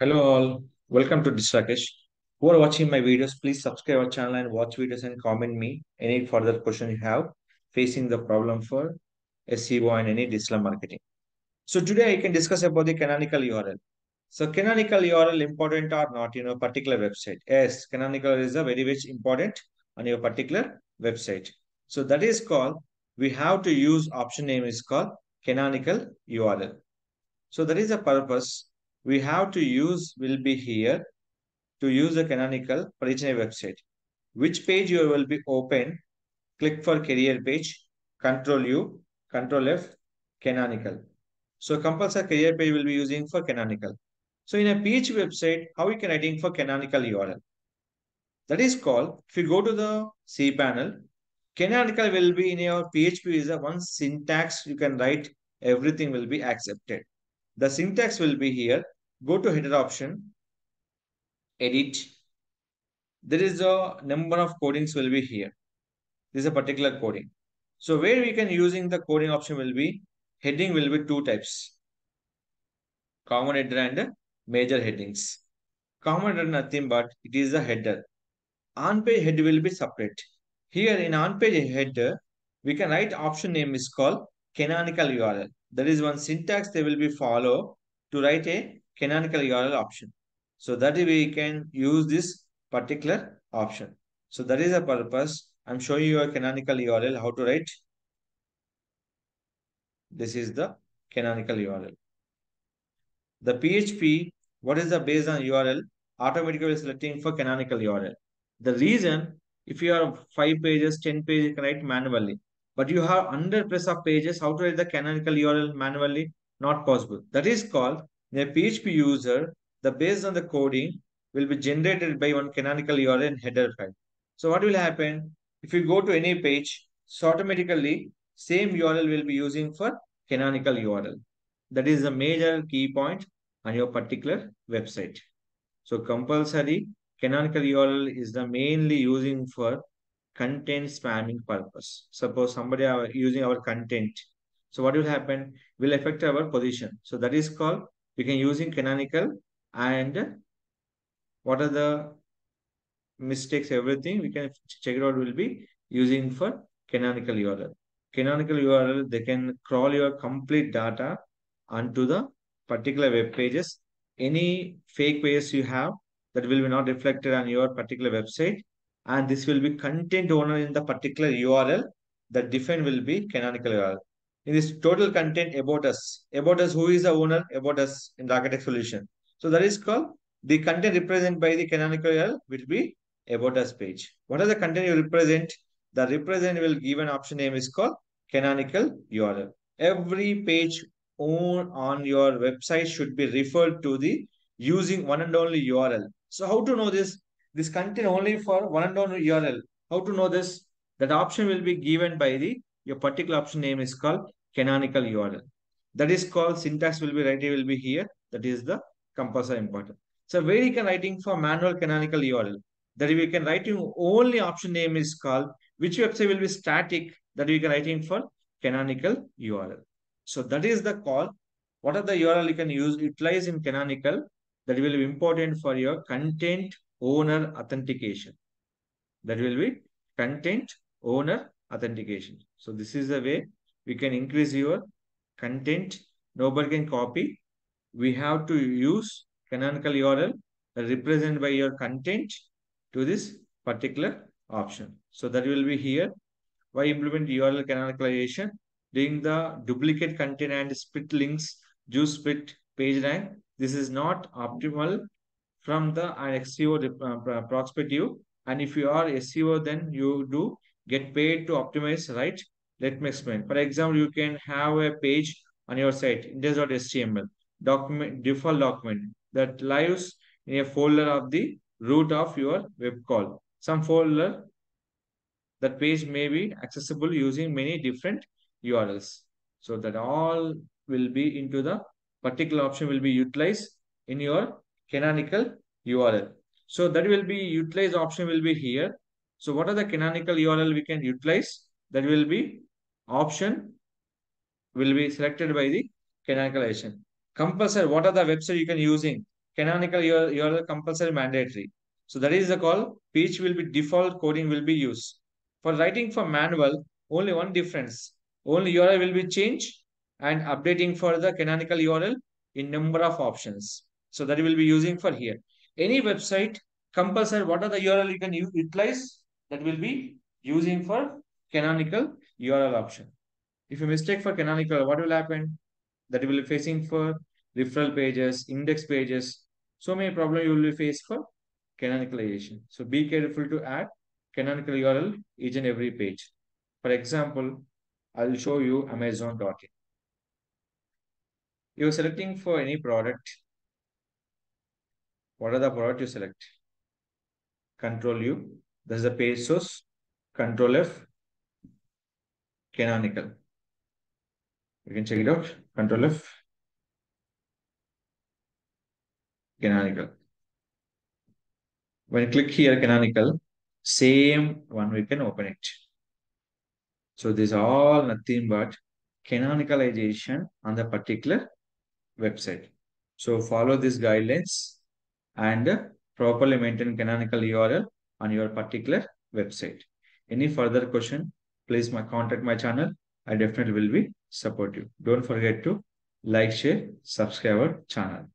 Hello all, welcome to Digital Rakesh. Who are watching my videos, please subscribe our channel and watch videos and comment me any further question you have facing the problem for SEO and any digital marketing. So today I can discuss about the canonical URL. So canonical URL important or not in a particular website? Yes, canonical is a very much important on your particular website. So that is called, we have to use option name is called canonical URL. So that is the purpose we have to use will be here to use the canonical for each and every website. Which page you will be open, click for career page, control U, control F, canonical. So compulsory career page will be using for canonical. So in a PHP website, how we can writing for canonical URL? That is called, if you go to the cPanel, canonical will be in your PHP is a one syntax you can write, everything will be accepted. The syntax will be here. Go to header option, edit. There is a number of codings will be here. This is a particular coding. So where we can using the coding option will be, heading will be two types. Common header and major headings. Common header nothing but it is a header. On-page head will be separate. Here in on-page header, we can write option name is called canonical URL. That is one syntax they will be follow to write a canonical URL option. So that we can use this particular option. So that is the purpose. I'm showing you a canonical URL, how to write. This is the canonical URL. The PHP, what is the based on URL? Automatically selecting for canonical URL. The reason, if you are five pages, 10 pages, you can write manually. But you have 100 plus of pages, how to write the canonical URL manually? Not possible. That is called the PHP user, the based on the coding will be generated by one canonical URL header file. So what will happen? If you go to any page, so automatically same URL will be using for canonical URL. That is the major key point on your particular website. So compulsory canonical URL is the mainly using for content spamming purpose. Suppose somebody are using our content. So what will happen? Will affect our position. So that is called we can using canonical and what are the mistakes, everything we can check it out will be using for canonical URL. Canonical URL, they can crawl your complete data onto the particular web pages. Any fake pages you have that will be not reflected on your particular website. And this will be content owner in the particular URL. The define will be canonical URL. In this total content about us, about us, who is the owner about us in the architect solution. So that is called the content represented by the canonical URL will be about us page. What are the content you represent? The represent will give an option name is called canonical URL. Every page on, on your website should be referred to the using one and only URL. So how to know this? This content only for one and only URL. How to know this? That option will be given by the your particular option name is called canonical URL. That is called syntax will be writing will be here. That is the compulsory important. So where you can writing for manual canonical URL. That we can writing only option name is called which website will be static that we can writing for canonical URL. So that is the call. What are the URL you can use utilize in canonical that will be important for your content owner authentication. That will be content owner authentication. So this is the way we can increase your content. Nobody can copy. We have to use canonical URL represented by your content to this particular option. So that will be here. Why implement URL canonicalization? Doing the duplicate content and split links, juice split page rank. This is not optimal from the SEO uh, perspective. And if you are SEO, then you do get paid to optimize, right? Let me explain. For example, you can have a page on your site, index.html, document, default document that lives in a folder of the root of your web call. Some folder, that page may be accessible using many different URLs. So that all will be into the particular option will be utilized in your canonical URL. So that will be utilized option will be here. So what are the canonical URL we can utilize? That will be option will be selected by the canonicalization. Compulsory, what are the website you can using? canonical URL compulsory mandatory. So that is the call. PHP will be default coding will be used. For writing for manual, only one difference. Only URL will be changed and updating for the canonical URL in number of options. So that you will be using for here. Any website compulsory, what are the URL you can utilize? That will be using for canonical URL option. If you mistake for canonical, what will happen? That you will be facing for referral pages, index pages. So many problems you will be faced for canonicalization. So be careful to add canonical URL each and every page. For example, I'll show you amazon.in. You're selecting for any product. What are the product you select? Control U. This is the page source. Control F. Canonical. You can check it out. Control F. Canonical. When you click here, canonical, same one we can open it. So this all nothing but canonicalization on the particular website. So follow these guidelines and properly maintain canonical URL on your particular website. Any further question, please my contact my channel. I definitely will be support you. Don't forget to like, share, subscribe our channel.